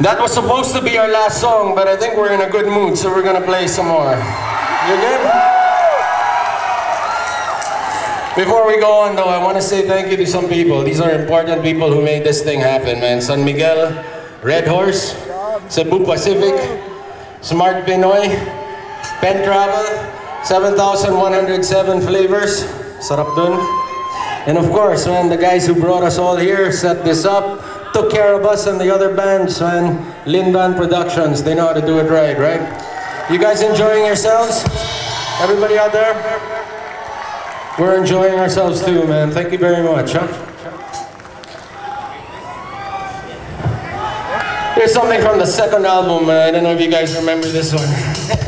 That was supposed to be our last song, but I think we're in a good mood, so we're gonna play some more. You good? Before we go on though, I want to say thank you to some people. These are important people who made this thing happen, man. San Miguel, Red Horse, Cebu Pacific, Smart Pinoy, Pen Travel, 7,107 flavors. Sarap dun. And of course, man, the guys who brought us all here, set this up, took care of us and the other bands, man. Lin Van Productions, they know how to do it right, right? You guys enjoying yourselves? Everybody out there? We're enjoying ourselves too, man. Thank you very much, huh? Here's something from the second album. I don't know if you guys remember this one.